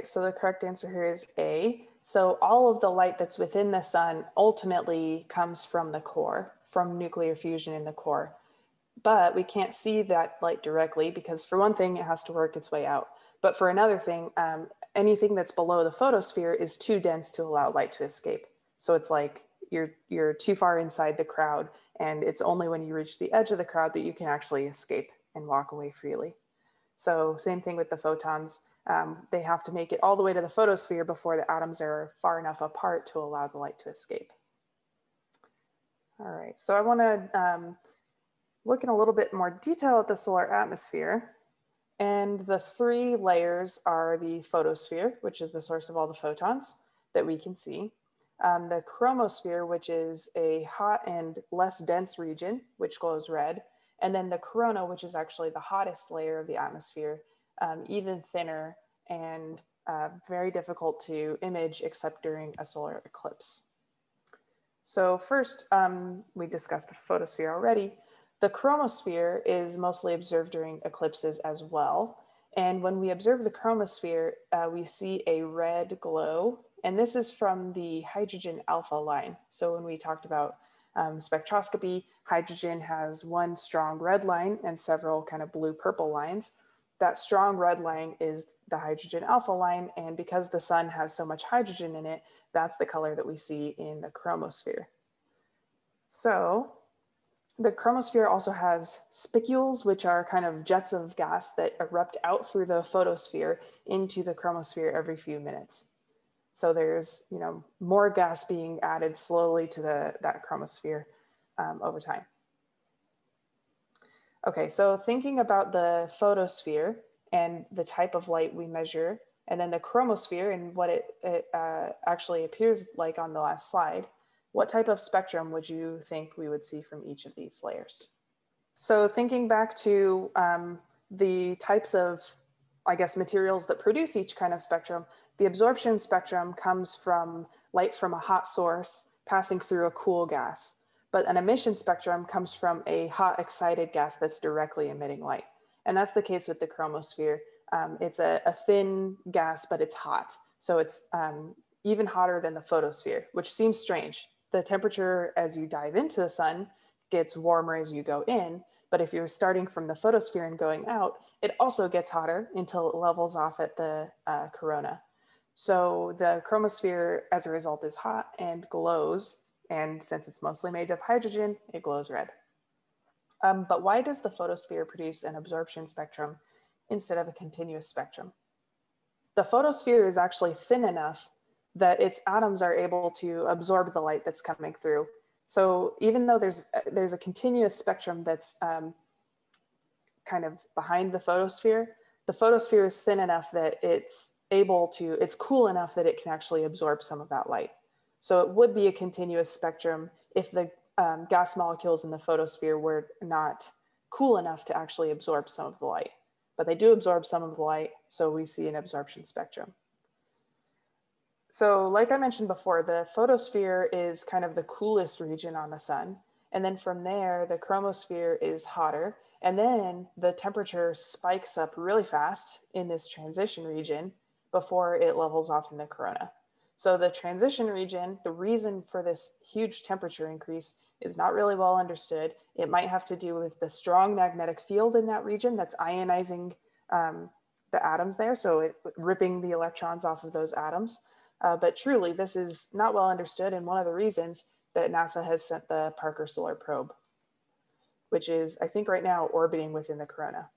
right, so the correct answer here is A. So all of the light that's within the sun ultimately comes from the core, from nuclear fusion in the core. But we can't see that light directly because for one thing, it has to work its way out. But for another thing, um, anything that's below the photosphere is too dense to allow light to escape. So it's like you're, you're too far inside the crowd and it's only when you reach the edge of the crowd that you can actually escape and walk away freely. So same thing with the photons. Um, they have to make it all the way to the photosphere before the atoms are far enough apart to allow the light to escape. All right, so I wanna um, look in a little bit more detail at the solar atmosphere. And the three layers are the photosphere, which is the source of all the photons that we can see. Um, the chromosphere, which is a hot and less dense region, which glows red. And then the corona, which is actually the hottest layer of the atmosphere, um, even thinner and uh, very difficult to image except during a solar eclipse. So first, um, we discussed the photosphere already. The chromosphere is mostly observed during eclipses as well. And when we observe the chromosphere, uh, we see a red glow. And this is from the hydrogen alpha line. So when we talked about um, spectroscopy, hydrogen has one strong red line and several kind of blue purple lines. That strong red line is the hydrogen alpha line. And because the sun has so much hydrogen in it, that's the color that we see in the chromosphere. So the chromosphere also has spicules, which are kind of jets of gas that erupt out through the photosphere into the chromosphere every few minutes. So there's, you know, more gas being added slowly to the, that chromosphere um, over time. Okay, so thinking about the photosphere and the type of light we measure, and then the chromosphere and what it, it uh, actually appears like on the last slide, what type of spectrum would you think we would see from each of these layers? So thinking back to um, the types of, I guess, materials that produce each kind of spectrum, the absorption spectrum comes from light from a hot source passing through a cool gas, but an emission spectrum comes from a hot excited gas that's directly emitting light. And that's the case with the chromosphere. Um, it's a, a, thin gas, but it's hot. So it's um, even hotter than the photosphere, which seems strange the temperature as you dive into the sun gets warmer as you go in. But if you're starting from the photosphere and going out, it also gets hotter until it levels off at the uh, corona. So the chromosphere, as a result, is hot and glows. And since it's mostly made of hydrogen, it glows red. Um, but why does the photosphere produce an absorption spectrum instead of a continuous spectrum? The photosphere is actually thin enough that its atoms are able to absorb the light that's coming through. So even though there's there's a continuous spectrum that's um, kind of behind the photosphere, the photosphere is thin enough that it's able to, it's cool enough that it can actually absorb some of that light. So it would be a continuous spectrum if the um, gas molecules in the photosphere were not cool enough to actually absorb some of the light. But they do absorb some of the light, so we see an absorption spectrum. So like I mentioned before, the photosphere is kind of the coolest region on the sun. And then from there, the chromosphere is hotter. And then the temperature spikes up really fast in this transition region before it levels off in the corona. So the transition region, the reason for this huge temperature increase is not really well understood. It might have to do with the strong magnetic field in that region that's ionizing um, the atoms there. So it, ripping the electrons off of those atoms. Uh, but truly, this is not well understood, and one of the reasons that NASA has sent the Parker Solar Probe, which is, I think, right now orbiting within the corona.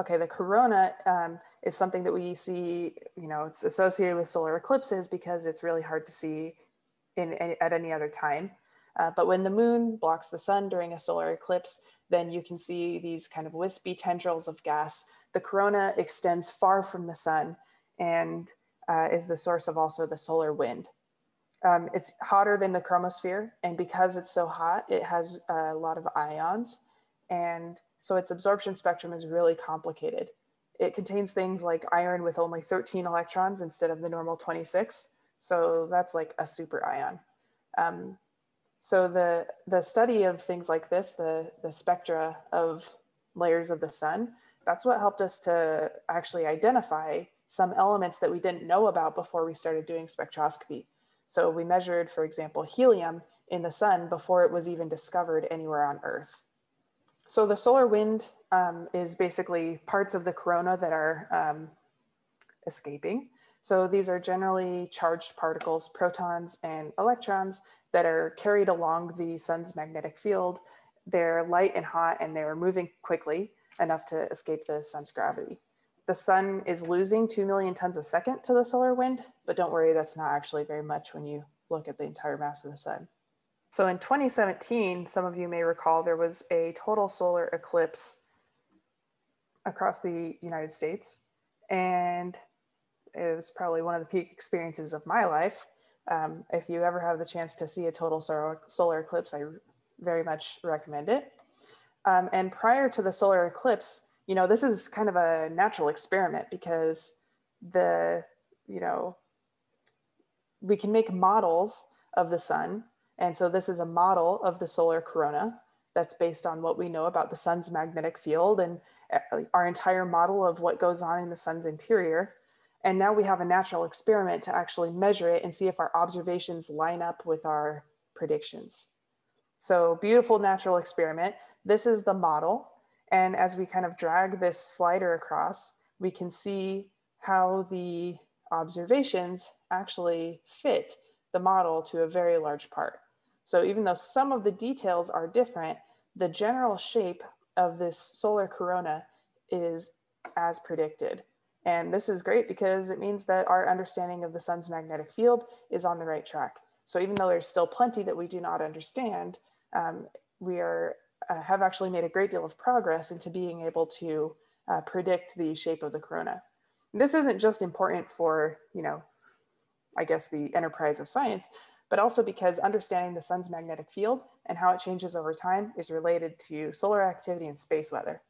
Okay, the corona um, is something that we see, you know, it's associated with solar eclipses because it's really hard to see in, in at any other time. Uh, but when the moon blocks the sun during a solar eclipse, then you can see these kind of wispy tendrils of gas. The corona extends far from the sun and uh, is the source of also the solar wind. Um, it's hotter than the chromosphere, and because it's so hot, it has a lot of ions, and so its absorption spectrum is really complicated. It contains things like iron with only 13 electrons instead of the normal 26, so that's like a super ion. Um, so the, the study of things like this, the, the spectra of layers of the sun, that's what helped us to actually identify some elements that we didn't know about before we started doing spectroscopy. So we measured, for example, helium in the sun before it was even discovered anywhere on Earth. So the solar wind um, is basically parts of the corona that are um, escaping. So these are generally charged particles, protons and electrons that are carried along the sun's magnetic field. They're light and hot and they're moving quickly enough to escape the sun's gravity. The sun is losing 2 million tons a second to the solar wind, but don't worry, that's not actually very much when you look at the entire mass of the sun. So in 2017, some of you may recall there was a total solar eclipse across the United States. And it was probably one of the peak experiences of my life. Um, if you ever have the chance to see a total solar, solar eclipse, I very much recommend it. Um, and prior to the solar eclipse, you know, this is kind of a natural experiment because the, you know, we can make models of the sun. And so this is a model of the solar corona that's based on what we know about the sun's magnetic field and uh, our entire model of what goes on in the sun's interior. And now we have a natural experiment to actually measure it and see if our observations line up with our predictions. So beautiful natural experiment. This is the model. And as we kind of drag this slider across, we can see how the observations actually fit the model to a very large part. So even though some of the details are different, the general shape of this solar corona is as predicted. And this is great because it means that our understanding of the sun's magnetic field is on the right track. So even though there's still plenty that we do not understand, um, we are uh, have actually made a great deal of progress into being able to uh, predict the shape of the corona. And this isn't just important for, you know, I guess the enterprise of science, but also because understanding the sun's magnetic field and how it changes over time is related to solar activity and space weather.